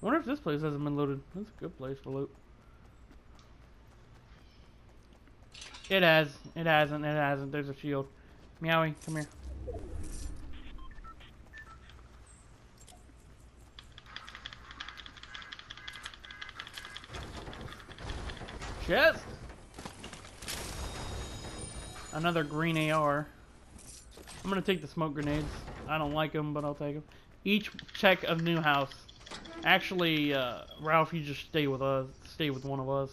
wonder if this place hasn't been looted. That's a good place for loot. It has. It hasn't. It hasn't. There's a shield. Meowie, come here. Chest! Another green AR. I'm gonna take the smoke grenades. I don't like them, but I'll take them. Each check of new house. Actually, uh, Ralph, you just stay with us. Stay with one of us.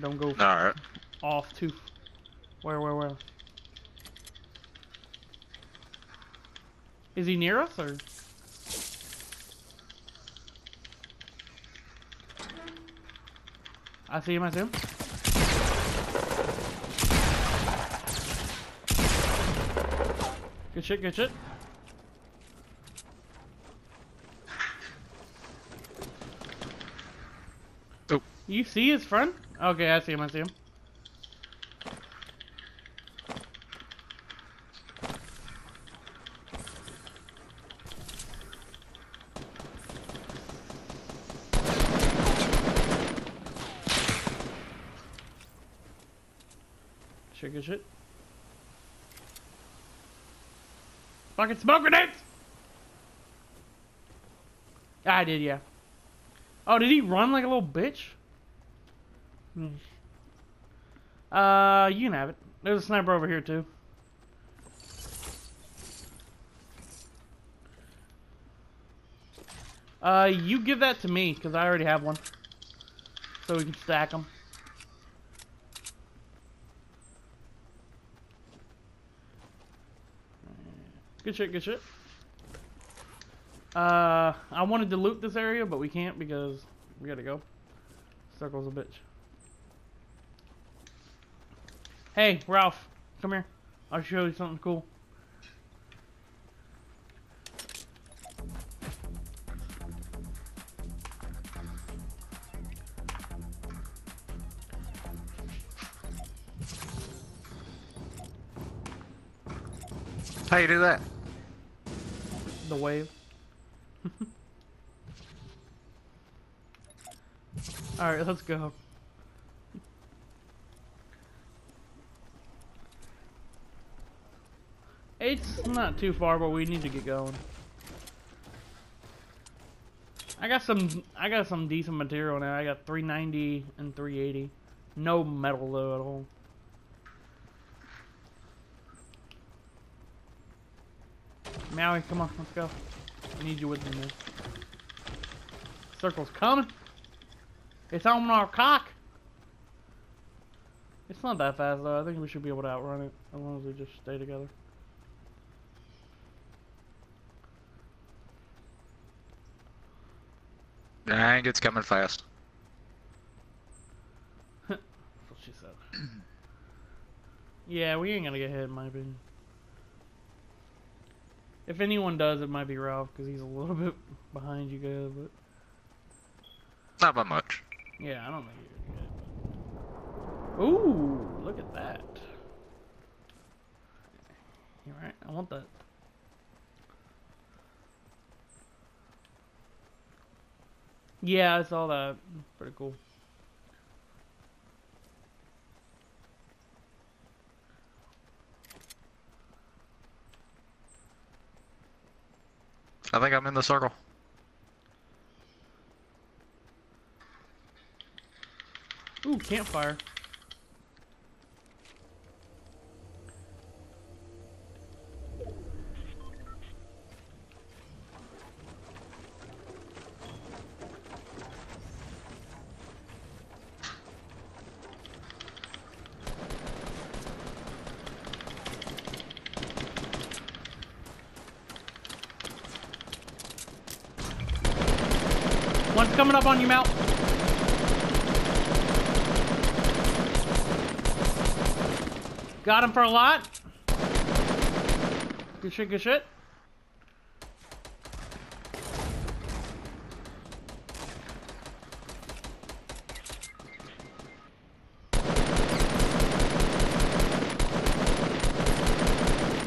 Don't go Alright. off too. Where, where, where? Is he near us or? I see him. I see him. Good shit. Good shit. You see his friend? Okay, I see him. I see him. Good shit. Fucking smoke grenades! Ah, I did, yeah. Oh, did he run like a little bitch? Hmm. Uh, you can have it. There's a sniper over here too. Uh, you give that to me because I already have one, so we can stack them. Good shit, good shit. Uh, I wanted to loot this area, but we can't because we gotta go. Circle's a bitch. Hey, Ralph, come here. I'll show you something cool. How you do that? The wave. Alright, let's go. It's not too far, but we need to get going. I got some I got some decent material now. I got 390 and 380. No metal though at all. Maui, come on, let's go. I need you with me, man. Circle's coming. It's on our cock. It's not that fast though. I think we should be able to outrun it as long as we just stay together. Dang, it's coming fast. That's what she said. yeah, we ain't gonna get hit, in my opinion. If anyone does, it might be Ralph because he's a little bit behind you guys. But Not by much. yeah, I don't think you're gonna get it. Ooh, look at that. You're right. I want that. Yeah, I saw that. Pretty cool. I think I'm in the circle. Ooh, campfire. Coming up on you, Mount. Got him for a lot. Good shit, good shit.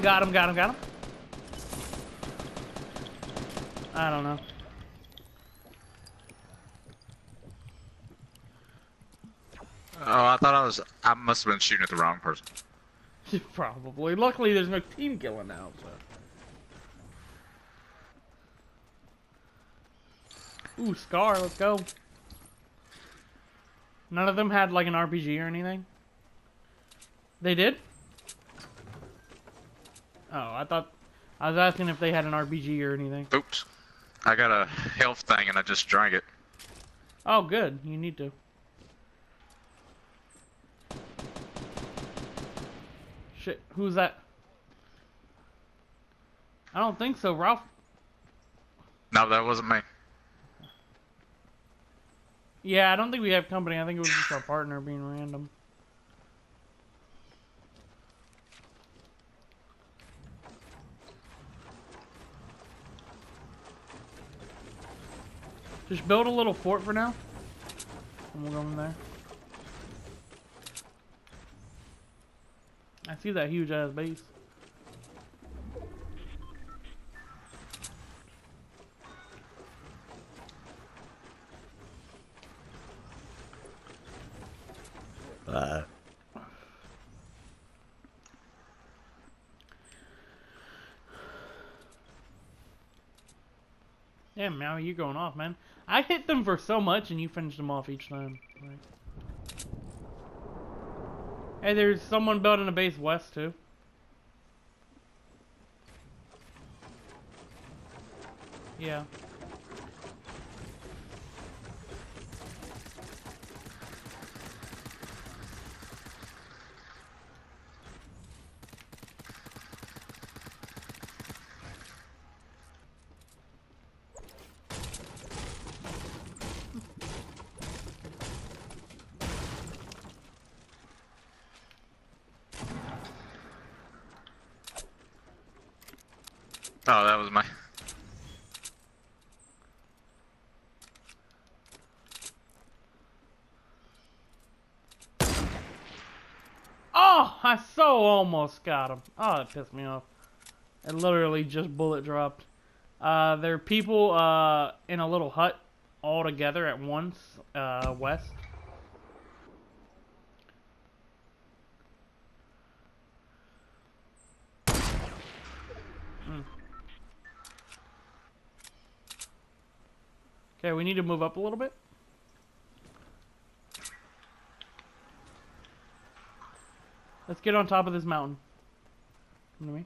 Got him, got him, got him. I don't know. Oh, I thought I was. I must have been shooting at the wrong person. Probably. Luckily, there's no team killing now, so. Ooh, Scar, let's go. None of them had like an RPG or anything? They did? Oh, I thought. I was asking if they had an RPG or anything. Oops. I got a health thing and I just drank it. Oh, good. You need to. Shit, who's that? I don't think so, Ralph. No, that wasn't me. Yeah, I don't think we have company. I think it was just our partner being random. Just build a little fort for now. And we'll go in there. See that huge ass base. Uh, Yeah, Meow, you're going off, man. I hit them for so much and you finished them off each time. Like... Hey, there's someone building a base west, too. Yeah. Oh, that was my. Oh, I so almost got him. Oh, that pissed me off. It literally just bullet dropped. Uh, there are people uh, in a little hut all together at once, uh, west. Okay, we need to move up a little bit. Let's get on top of this mountain. Come to me.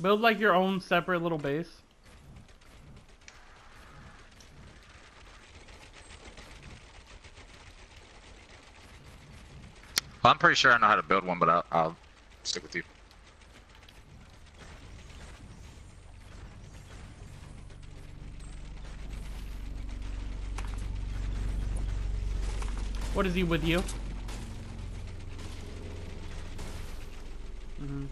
Build like your own separate little base. I'm pretty sure I know how to build one, but I'll, I'll stick with you. What is he with you? Mm-hmm.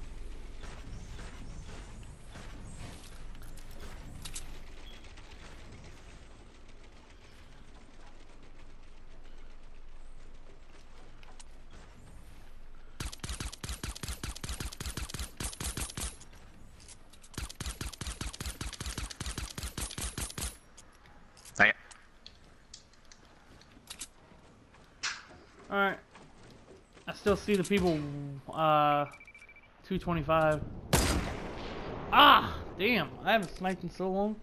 Alright. I still see the people, uh, 225. Ah! Damn, I haven't sniped in so long.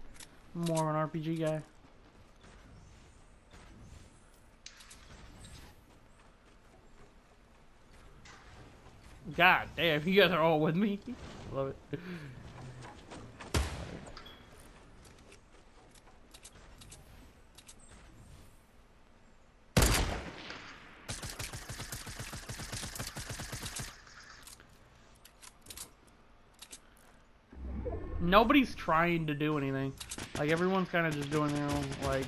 I'm more of an RPG guy. God damn, you guys are all with me. Love it. Nobody's trying to do anything. Like everyone's kind of just doing their own, like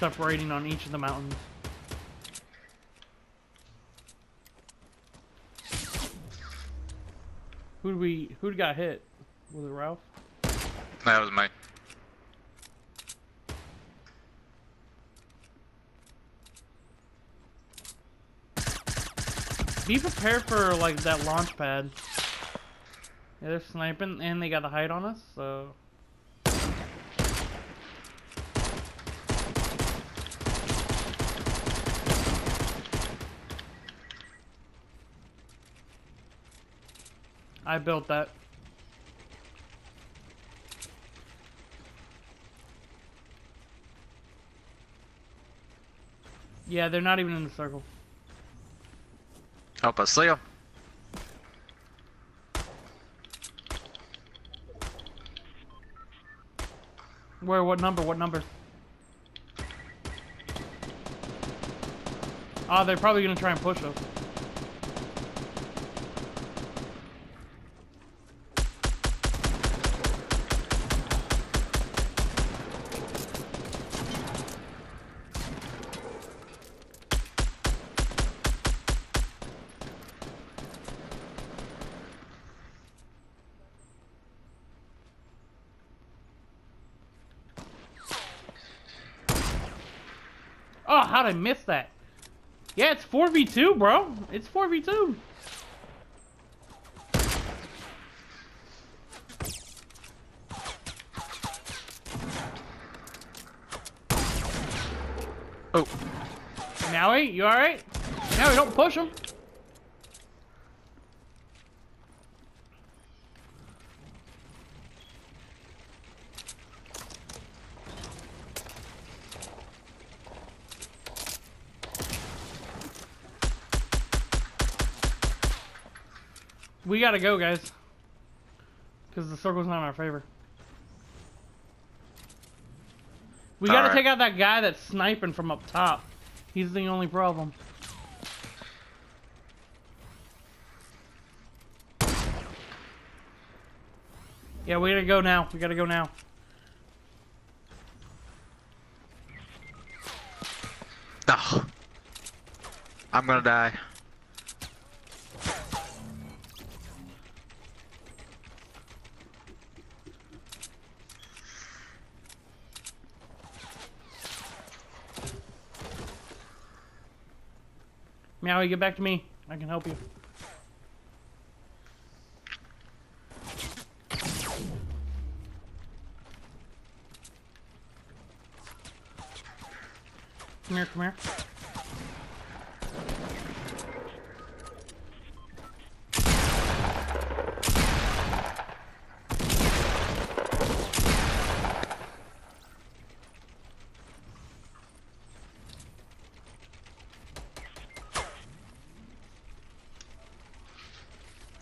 separating on each of the mountains. Who'd we? Who'd got hit? Was it Ralph? That was me. Be prepared for like that launch pad. Yeah, they're sniping and they got a height on us, so. I built that. Yeah, they're not even in the circle. Help us see Where? What number? What number? Ah, they're probably gonna try and push us. How'd I miss that? Yeah, it's 4v2, bro. It's 4v2. Oh, Maui, you alright? Maui, don't push him. We gotta go, guys. Because the circle's not in our favor. We gotta Alright. take out that guy that's sniping from up top. He's the only problem. Yeah, we gotta go now. We gotta go now. no. I'm gonna die. Meowie, get back to me. I can help you. Come here, come here.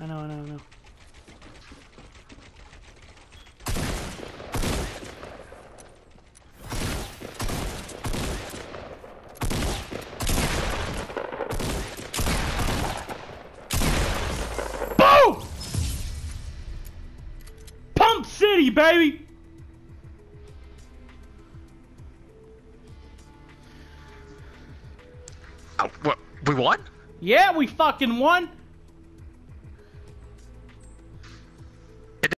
I know, I know, I know. Boom! Baby! Oh, what? We won? Yeah, we fucking won!